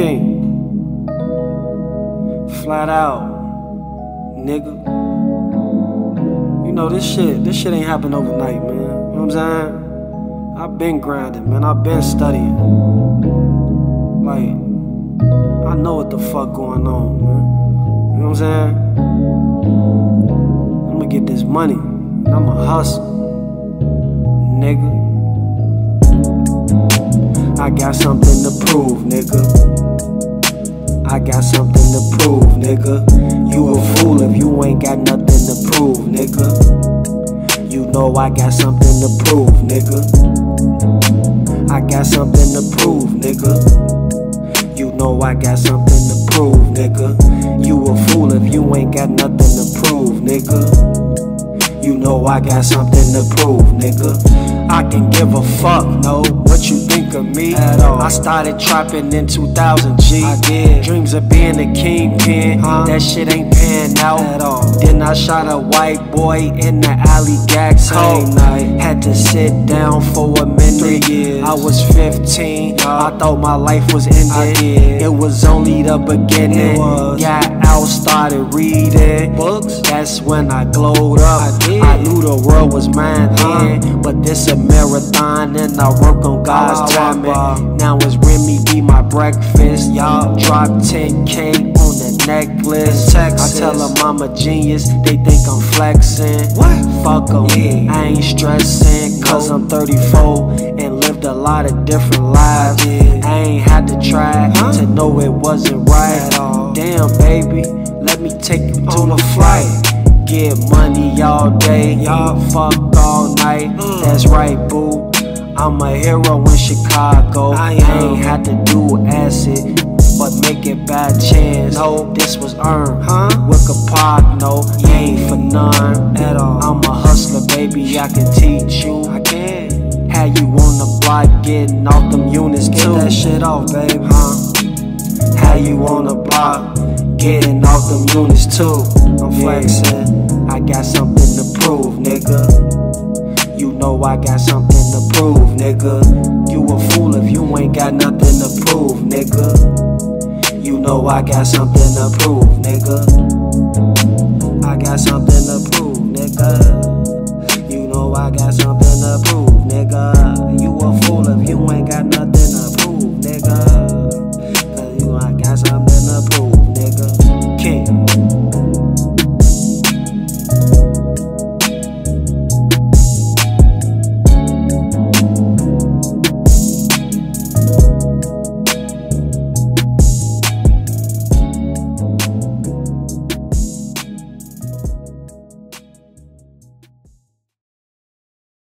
King. Flat out, nigga. You know this shit, this shit ain't happen overnight, man. You know what I'm saying? I've been grinding, man. I've been studying. Like, I know what the fuck going on, man. You know what I'm saying? I'ma get this money. And I'ma hustle. Nigga. I got something to prove, nigga. I got something to prove, nigga. You a fool if you ain't got nothing to prove, nigga. You know I got something to prove, nigga. I got something to prove, nigga. You know I got something to prove, nigga. You a fool if you ain't got nothing to prove, nigga. You know I got something to prove, nigga. I can give a fuck, no, what you think of me at all. I started trapping in 2000 G. I did. Dreams of being a kingpin, huh? that shit ain't pan out at all. Then I shot a white boy in the alley gag cold night. Had to sit down for a minute. years. I was 15, I thought my life was ending. It was only the beginning. Got out, started reading books. That's when I glowed up. I knew the world was mine then, but this a marathon and I work on God's timing. Now it's Remy be my breakfast. Y'all drop 10k on the necklace. I tell them I'm a genius, they think I'm flexing. What? Fuck em, yeah. I ain't stressing, cause I'm 34 and lived a lot of different lives. I ain't had to try to know it wasn't right. Damn, baby, let me take you to a flight. Get money all day, y'all fuck all night. Mm. That's right, boo. I'm a hero in Chicago. I ain't had to do acid, but make it by chance. No, this was earned. Huh? Wicker Park, no, ain't for none at all. I'm a hustler, baby. I can teach you. I can. How you on the block getting off them units Get too? that shit off, baby, huh? How you on the block getting off them units too. I'm flexing. I got something to prove, nigga. You know I got something to prove, nigga. You a fool if you ain't got nothing to prove, nigga. You know I got something to prove, nigga. I got something to prove, nigga. You know I got something to prove, nigga. You a fool if you ain't got nothing to prove, nigga. Cause you know I got something to prove.